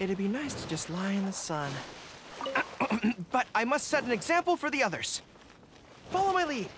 It'd be nice to just lie in the sun. but I must set an example for the others. Follow my lead.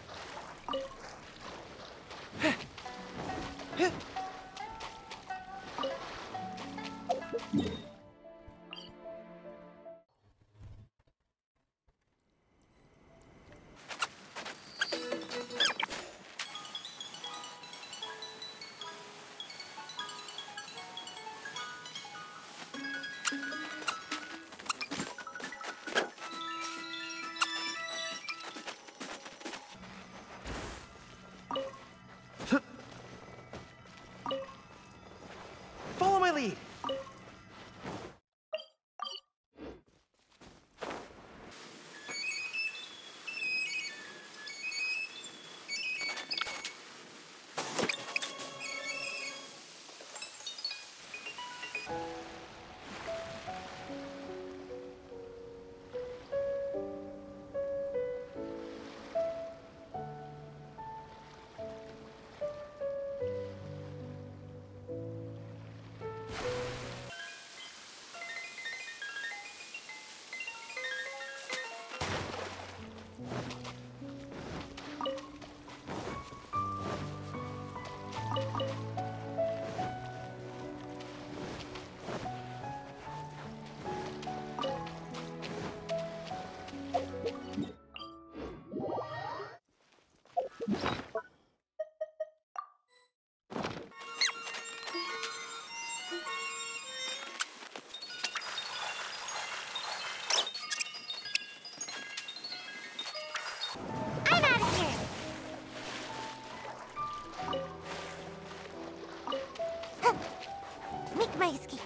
My escape.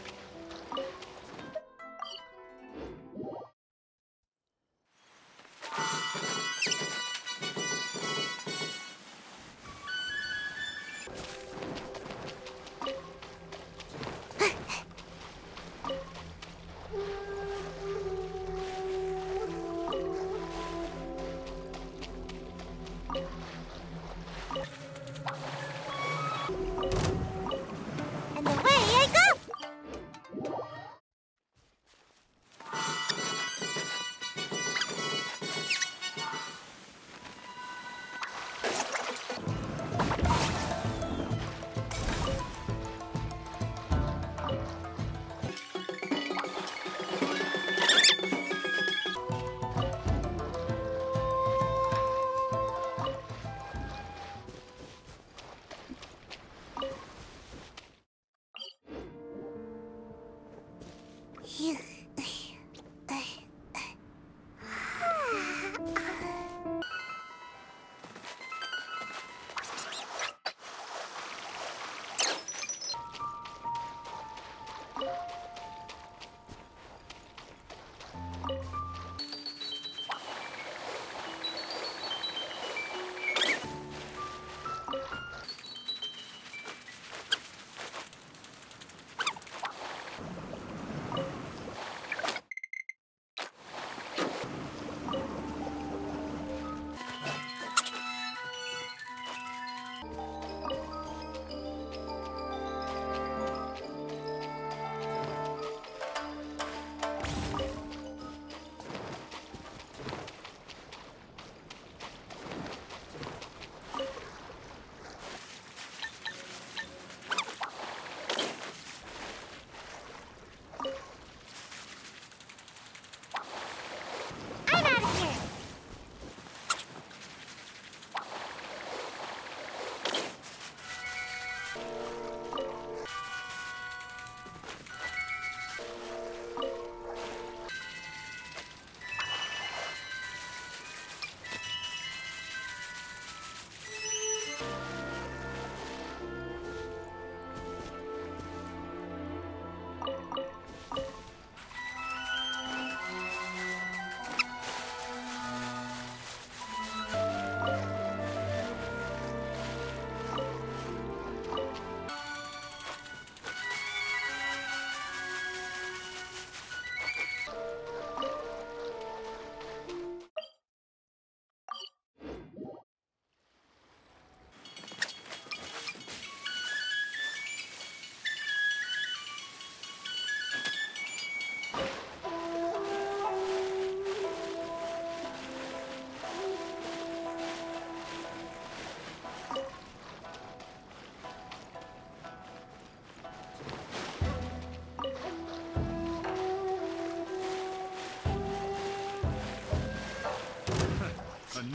And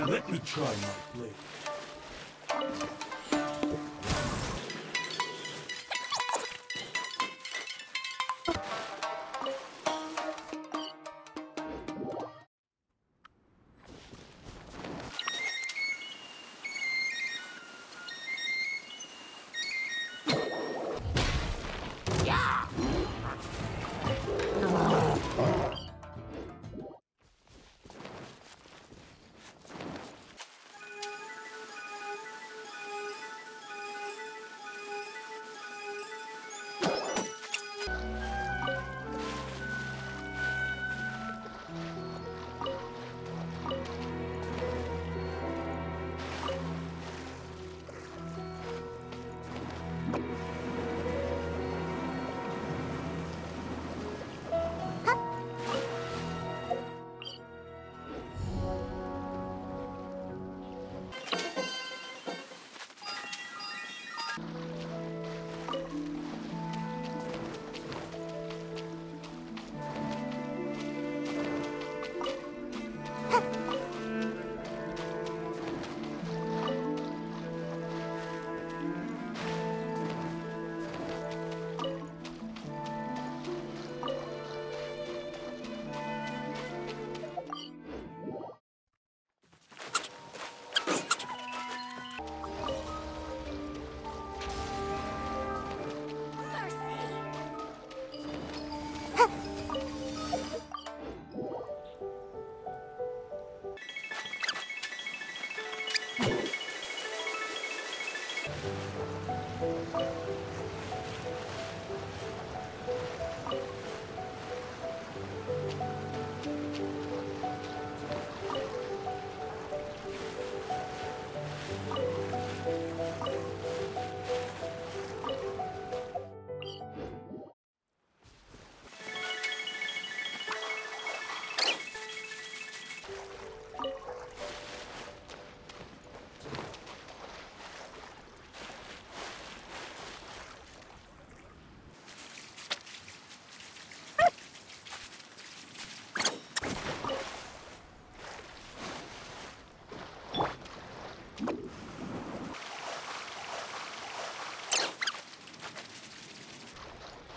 let me try my blade.